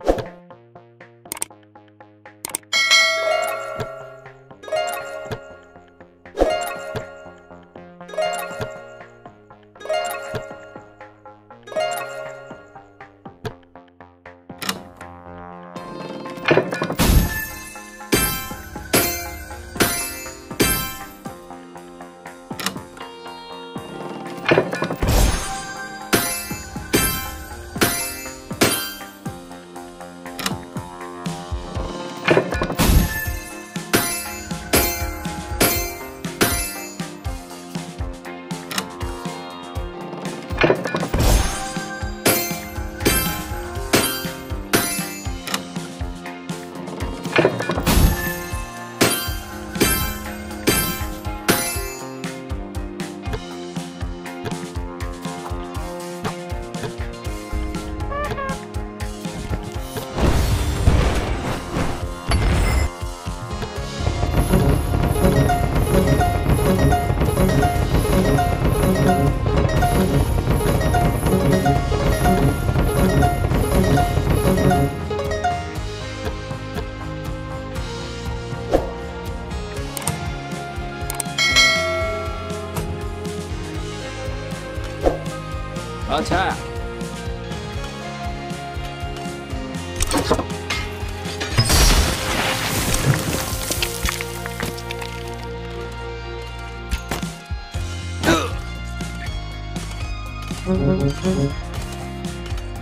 Attack!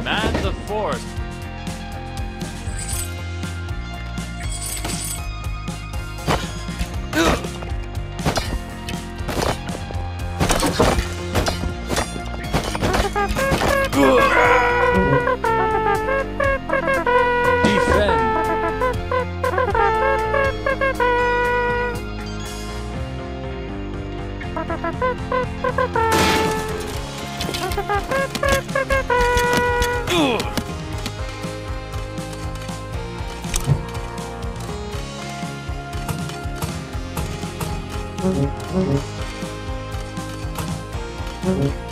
Man the force! 嗯。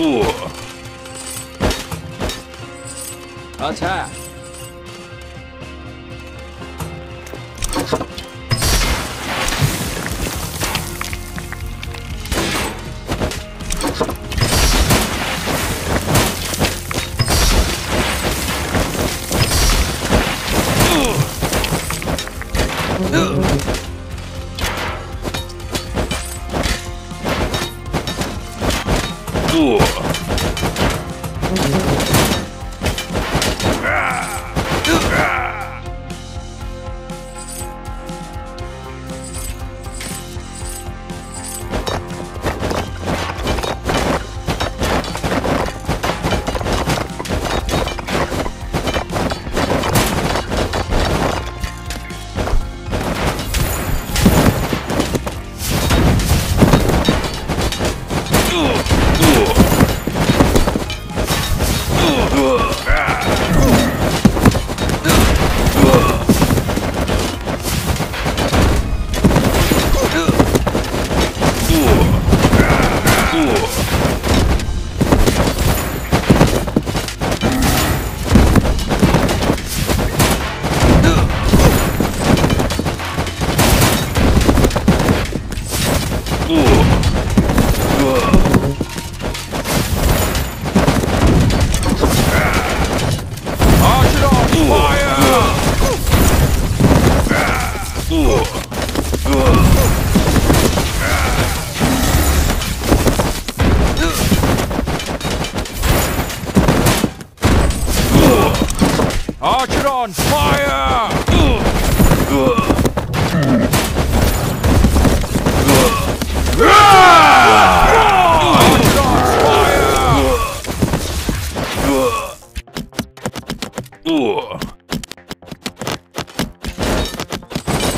Eldorado. Ah! Ah! On fire!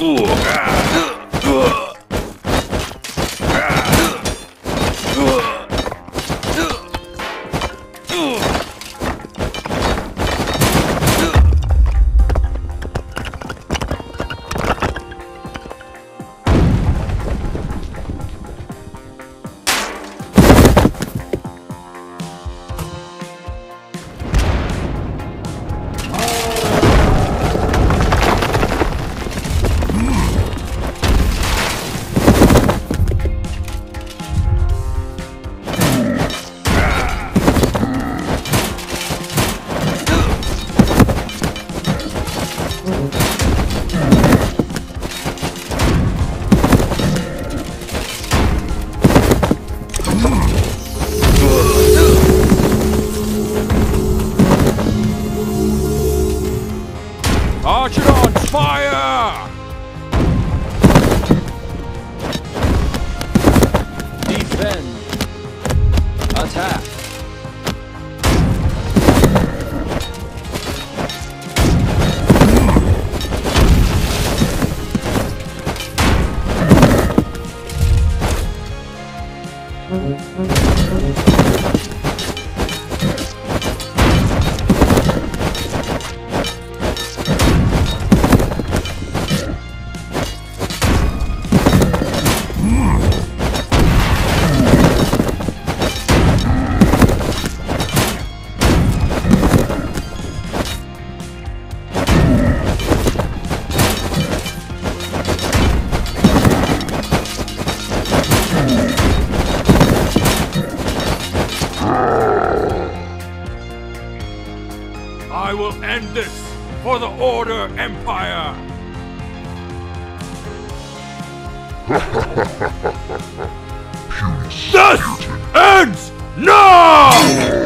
for this ends now!